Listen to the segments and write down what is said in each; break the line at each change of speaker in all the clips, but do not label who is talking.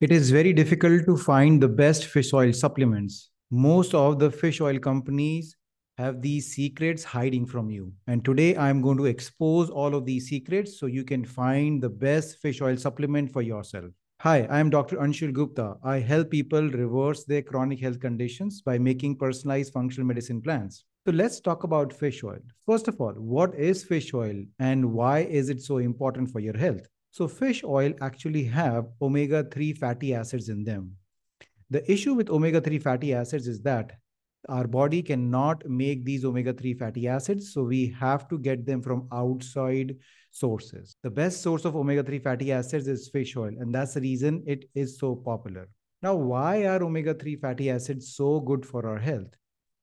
It is very difficult to find the best fish oil supplements. Most of the fish oil companies have these secrets hiding from you. And today I'm going to expose all of these secrets so you can find the best fish oil supplement for yourself. Hi, I'm Dr. Anshul Gupta. I help people reverse their chronic health conditions by making personalized functional medicine plans. So let's talk about fish oil. First of all, what is fish oil and why is it so important for your health? So fish oil actually have omega-3 fatty acids in them. The issue with omega-3 fatty acids is that our body cannot make these omega-3 fatty acids, so we have to get them from outside sources. The best source of omega-3 fatty acids is fish oil, and that's the reason it is so popular. Now, why are omega-3 fatty acids so good for our health?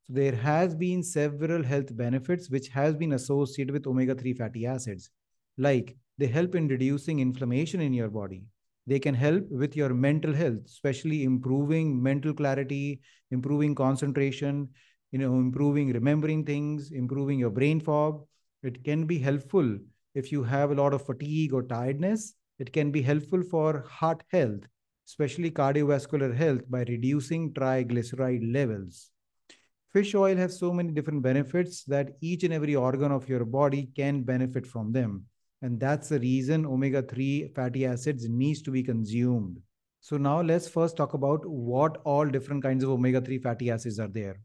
So there has been several health benefits which has been associated with omega-3 fatty acids, like they help in reducing inflammation in your body. They can help with your mental health, especially improving mental clarity, improving concentration, you know, improving remembering things, improving your brain fog. It can be helpful if you have a lot of fatigue or tiredness. It can be helpful for heart health, especially cardiovascular health by reducing triglyceride levels. Fish oil has so many different benefits that each and every organ of your body can benefit from them. And that's the reason omega-3 fatty acids needs to be consumed. So now let's first talk about what all different kinds of omega-3 fatty acids are there.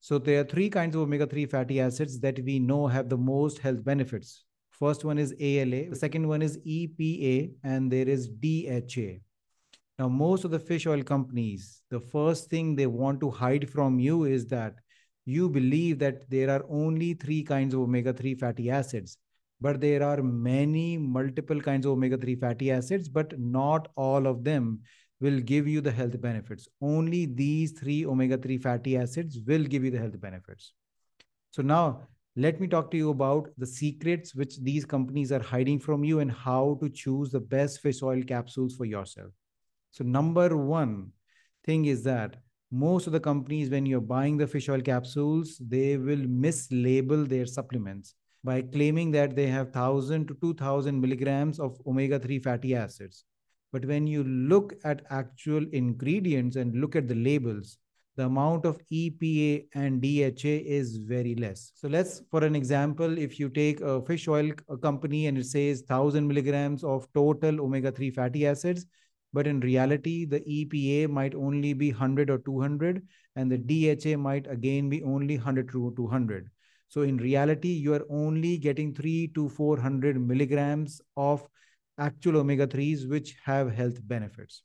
So there are three kinds of omega-3 fatty acids that we know have the most health benefits. First one is ALA, the second one is EPA, and there is DHA. Now, most of the fish oil companies, the first thing they want to hide from you is that you believe that there are only three kinds of omega-3 fatty acids but there are many multiple kinds of omega-3 fatty acids, but not all of them will give you the health benefits. Only these three omega-3 fatty acids will give you the health benefits. So now let me talk to you about the secrets which these companies are hiding from you and how to choose the best fish oil capsules for yourself. So number one thing is that most of the companies, when you're buying the fish oil capsules, they will mislabel their supplements by claiming that they have 1000 to 2000 milligrams of omega-3 fatty acids. But when you look at actual ingredients and look at the labels, the amount of EPA and DHA is very less. So let's, for an example, if you take a fish oil company and it says 1000 milligrams of total omega-3 fatty acids, but in reality, the EPA might only be 100 or 200, and the DHA might again be only 100 to 200. So in reality, you are only getting three to 400 milligrams of actual omega-3s, which have health benefits.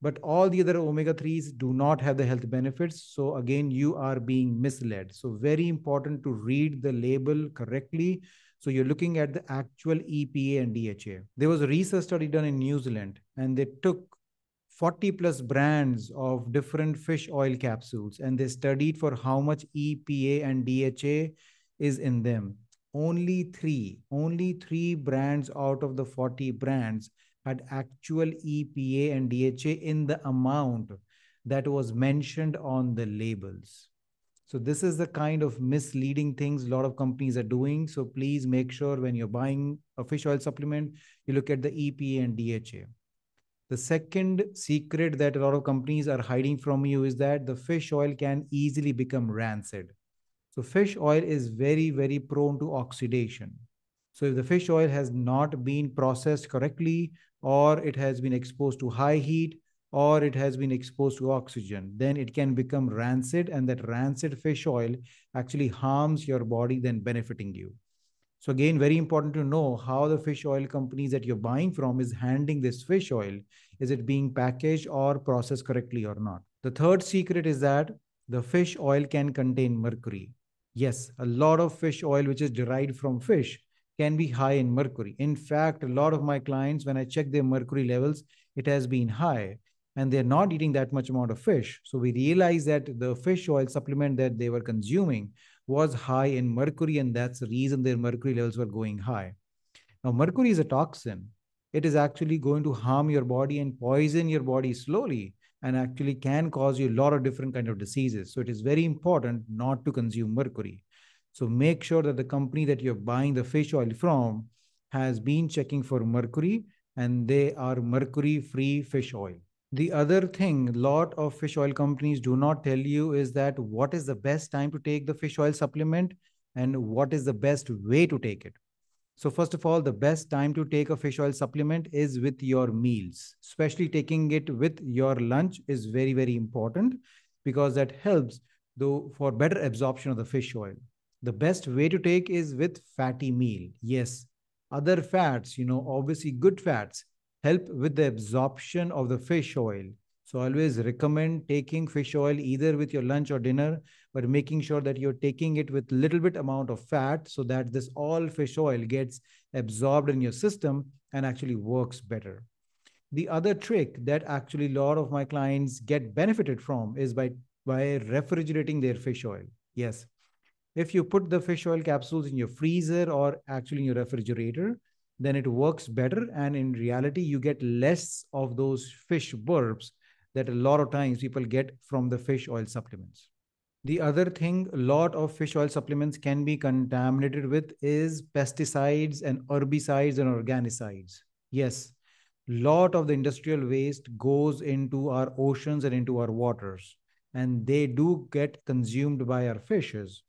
But all the other omega-3s do not have the health benefits. So again, you are being misled. So very important to read the label correctly. So you're looking at the actual EPA and DHA. There was a research study done in New Zealand, and they took 40 plus brands of different fish oil capsules and they studied for how much EPA and DHA is in them. Only three, only three brands out of the 40 brands had actual EPA and DHA in the amount that was mentioned on the labels. So this is the kind of misleading things a lot of companies are doing. So please make sure when you're buying a fish oil supplement, you look at the EPA and DHA. The second secret that a lot of companies are hiding from you is that the fish oil can easily become rancid. So fish oil is very, very prone to oxidation. So if the fish oil has not been processed correctly, or it has been exposed to high heat, or it has been exposed to oxygen, then it can become rancid, and that rancid fish oil actually harms your body than benefiting you. So again, very important to know how the fish oil companies that you're buying from is handling this fish oil. Is it being packaged or processed correctly or not? The third secret is that the fish oil can contain mercury. Yes, a lot of fish oil which is derived from fish can be high in mercury. In fact, a lot of my clients, when I check their mercury levels, it has been high and they're not eating that much amount of fish. So we realize that the fish oil supplement that they were consuming was high in mercury, and that's the reason their mercury levels were going high. Now, mercury is a toxin. It is actually going to harm your body and poison your body slowly and actually can cause you a lot of different kind of diseases. So it is very important not to consume mercury. So make sure that the company that you're buying the fish oil from has been checking for mercury and they are mercury free fish oil. The other thing, a lot of fish oil companies do not tell you is that what is the best time to take the fish oil supplement and what is the best way to take it. So first of all, the best time to take a fish oil supplement is with your meals, especially taking it with your lunch is very, very important because that helps though for better absorption of the fish oil. The best way to take is with fatty meal. Yes, other fats, you know, obviously good fats help with the absorption of the fish oil. So always recommend taking fish oil either with your lunch or dinner, but making sure that you're taking it with little bit amount of fat so that this all fish oil gets absorbed in your system and actually works better. The other trick that actually a lot of my clients get benefited from is by, by refrigerating their fish oil. Yes. If you put the fish oil capsules in your freezer or actually in your refrigerator, then it works better. And in reality, you get less of those fish burps that a lot of times people get from the fish oil supplements. The other thing a lot of fish oil supplements can be contaminated with is pesticides and herbicides and organicides. Yes, lot of the industrial waste goes into our oceans and into our waters and they do get consumed by our fishes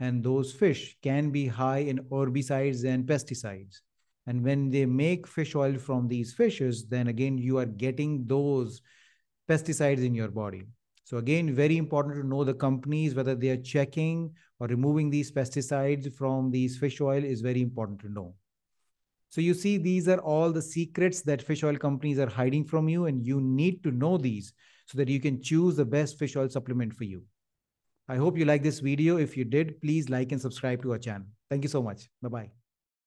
and those fish can be high in herbicides and pesticides and when they make fish oil from these fishes, then again, you are getting those pesticides in your body. So again, very important to know the companies, whether they are checking or removing these pesticides from these fish oil is very important to know. So you see, these are all the secrets that fish oil companies are hiding from you, and you need to know these so that you can choose the best fish oil supplement for you. I hope you like this video. If you did, please like and subscribe to our channel. Thank you so much. Bye-bye.